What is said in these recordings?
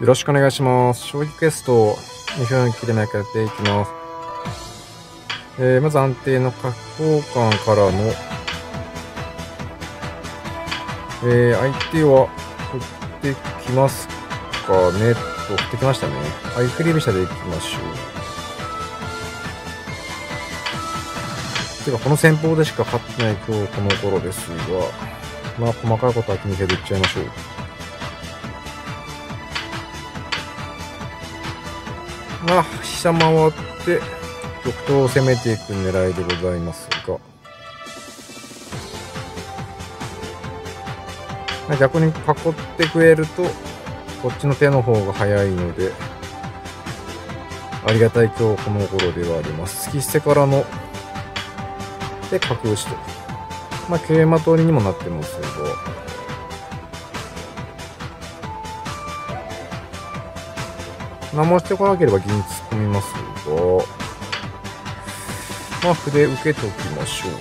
よろしくお願いします。将棋クエスト2分切れないかやっていきます。えー、まず安定の角交換からの、えー、相手は振ってきますかねと振ってきましたね。はい、振り飛車でいきましょう。てか、この戦法でしか勝ってない今日この頃ですが、まあ、細かいことは気にせずいっちゃいましょう。まあ、飛車回って、玉頭を攻めていく狙いでございますが、まあ、逆に囲ってくれると、こっちの手の方が早いので、ありがたい今日この頃ではあります。突き捨てからの、で、角打ちと。まあ、桂馬取りにもなってますけど、何もしてこなければ銀突っ込みますが、まあ、筆受けておきましょう。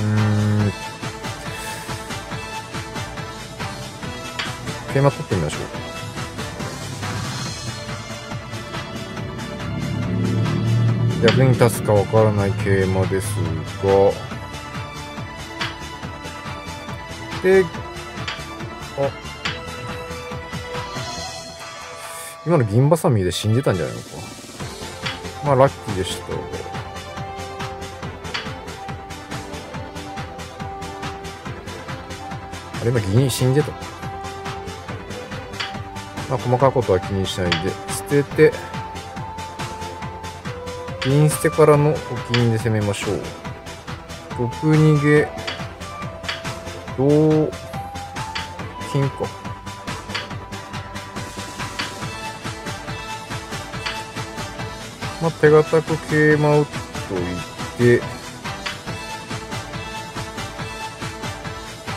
うん。桂馬取ってみましょう。役に立つかわからない桂馬ですが、で、今の銀バサミで死んでたんじゃないのか？まあ、ラッキーでした。あれ、今銀死んでた。まあ、細かいことは気にしないで、捨てて、銀捨てからのお金で攻めましょう。毒逃げ、同金か。まあ、手堅く桂馬打っといて、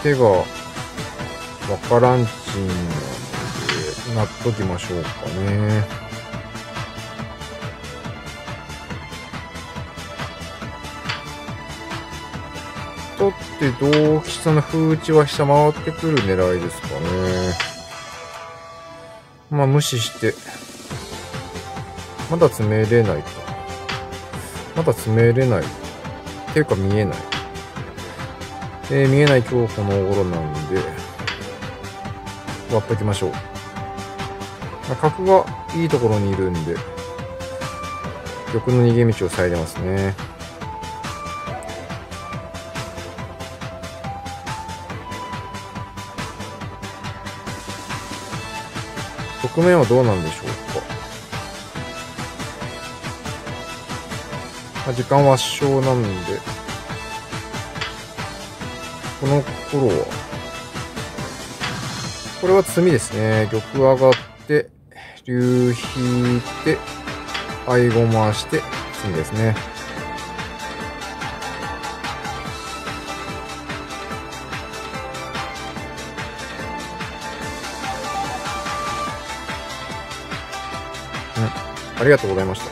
手がわからんちんなので、なっときましょうかね。取って同飛車の風打ちは飛車回ってくる狙いですかね。まあ無視して、まだ詰めれないか。まだ詰めれない。っていうか見えない。えー、見えない今日この頃なんで、割っときましょう。ま、角がいいところにいるんで、玉の逃げ道を塞いでますね。局面はどうなんでしょうか。ま、時間は圧勝なんで、この頃は、これは詰みですね。玉上がって、竜引いて、合駒回して、詰みですね。ありがとうございました。